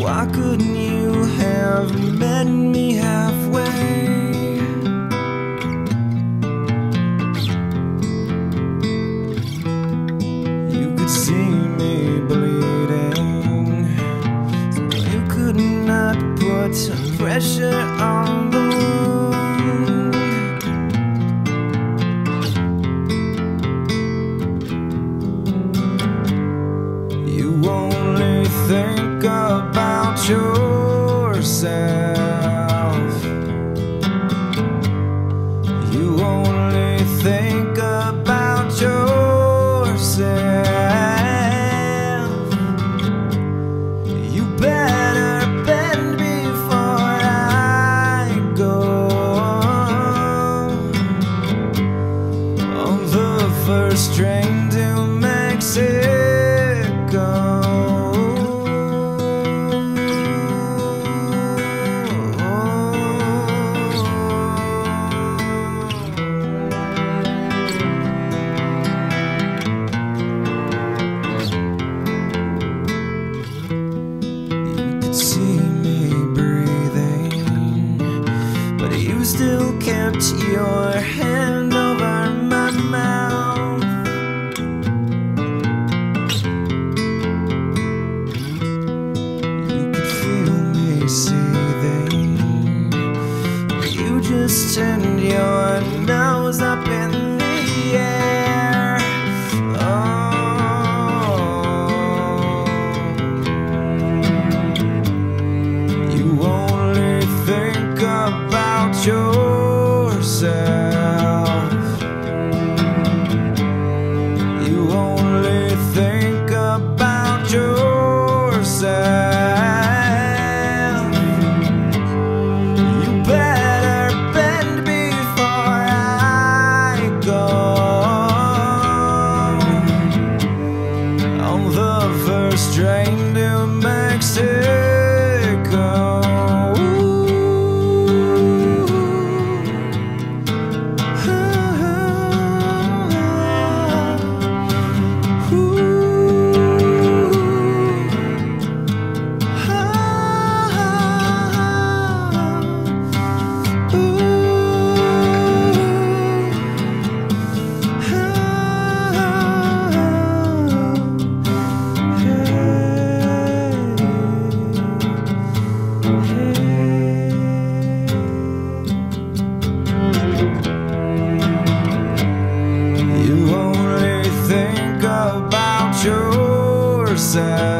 Why couldn't you have met me halfway? You could see me bleeding, so you could not put pressure on the But you still kept your hand over my mouth. You could feel me seething. But you just turned your nose up in the air. sad.